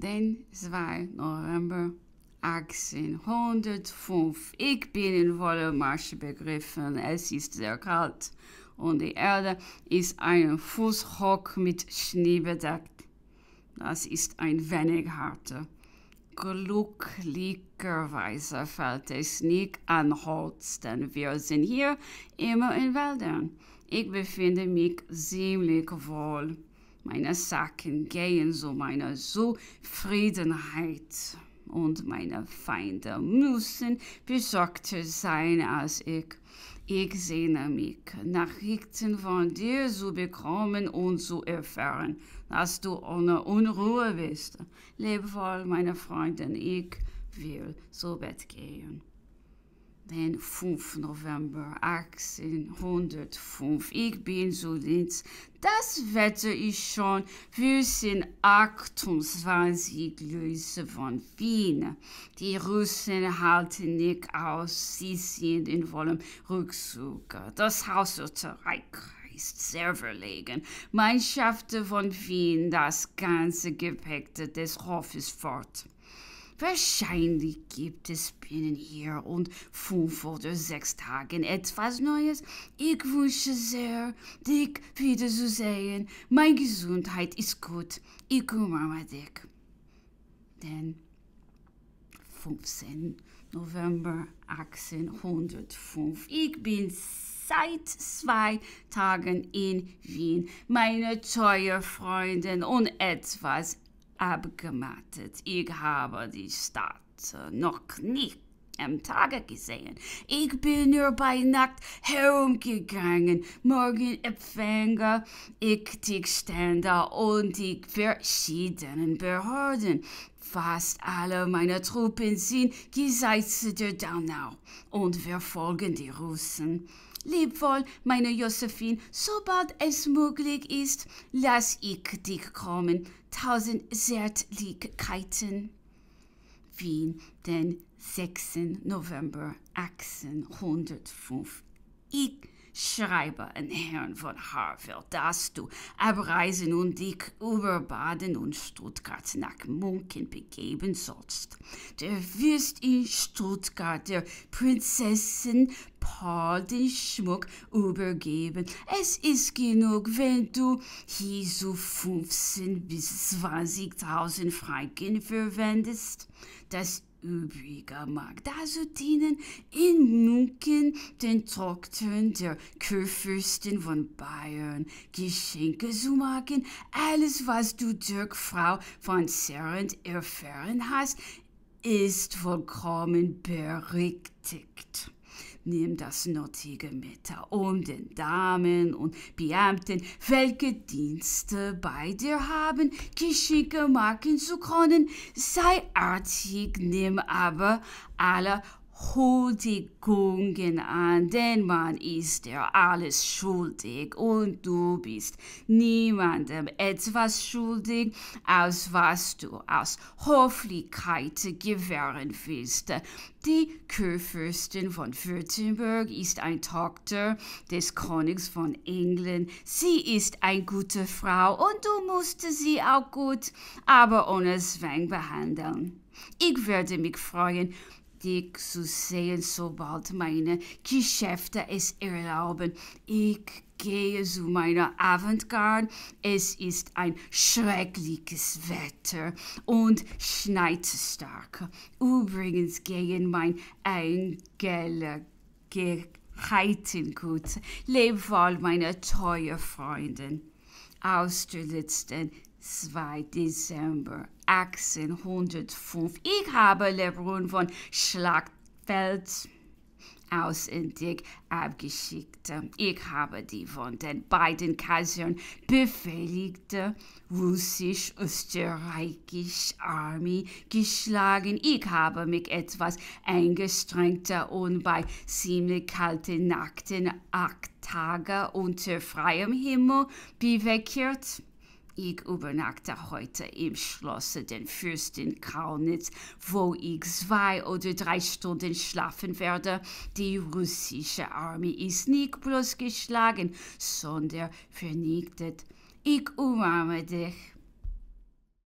Den 2 November 1805. Ich bin in voller Marsch begriffen. Es ist sehr kalt und die Erde ist ein Fußhock mit Schnee bedeckt. Das ist ein wenig harter. Glücklicherweise fällt es nicht an Holz, denn wir sind hier immer in Wäldern. Ich befinde mich ziemlich wohl. Meine Sachen gehen zu meiner Zufriedenheit und meine Feinde müssen besorgter sein als ich. Ich sehne mich, Nachrichten von dir zu bekommen und zu erfahren, dass du ohne Unruhe bist. Leb wohl, meine Freundin, ich will zu Bett gehen den 5 November 1805. Ich bin zu Linz. Das Wetter ist schon. Wir sind 28 Grüße von Wien. Die Russen halten nicht aus. Sie sind in vollem Rückzug. Das Haus Österreich ist sehr verlegen. Mannschaften von Wien, das ganze Gepäck des Hofes fort. Wahrscheinlich gibt es binnen hier und fünf oder sechs Tagen etwas Neues. Ich wünsche sehr, dich wiederzusehen. Meine Gesundheit ist gut. Ich kümmere dich. Den 15. November 1805. Ich bin seit zwei Tagen in Wien, meine teure Freundin, und etwas abgemattet. Ich habe die Stadt noch nicht am Tage gesehen. Ich bin nur bei Nacht herumgegangen. Morgen empfange ich die Stände und die verschiedenen Behörden. Fast alle meine Truppen sind gesetzt der Donau und wir folgen die Russen. Liebwohl, meine Josephine, sobald es möglich ist, lass ich dich kommen. Tausend Zärtlichkeiten. Wien, den 6. November 1805. Ich schreibe an Herrn von Harville, dass du abreisen und dich über Baden und Stuttgart nach Munken begeben sollst. Du wirst in Stuttgart der Prinzessin Paul den Schmuck übergeben. Es ist genug, wenn du hier so 15 bis 20.000 Franken verwendest. Das übriger mag dazu dienen, in Munken den Tochtern der Kurfürstin von Bayern Geschenke zu machen. Alles, was du Dirk Frau von Serrent erfahren hast, ist vollkommen berechtigt. Nimm das nötige mit, um den Damen und Beamten, welche Dienste bei dir haben, Geschenke machen zu können. Sei artig, nimm aber alle Huldigungen an, denn man ist dir alles schuldig und du bist niemandem etwas schuldig, aus was du aus Höflichkeit gewähren willst. Die Kurfürstin von Württemberg ist ein Tochter des Königs von England. Sie ist eine gute Frau und du musst sie auch gut, aber ohne Zwang behandeln. Ich werde mich freuen, dich zu sehen, sobald meine Geschäfte es erlauben. Ich gehe zu meiner Avantgarde. Es ist ein schreckliches Wetter und schneit stark. Übrigens gehen mein Engel gut. Leb wohl, meine teure Freundin. Aus der letzten 2 Dezember 1805. Ich habe Lebrun von Schlachtfeld aus Indig abgeschickt. Ich habe die von den beiden Kaisern befehligte russisch-österreichische Armee geschlagen. Ich habe mich etwas eingestrengt und bei ziemlich kalten Nachten acht Tage unter freiem Himmel bewegert. Ich übernachte heute im Schloss den Fürstin Kaunitz, wo ich zwei oder drei Stunden schlafen werde. Die russische Armee ist nicht bloß geschlagen, sondern vernichtet. Ich umarme dich.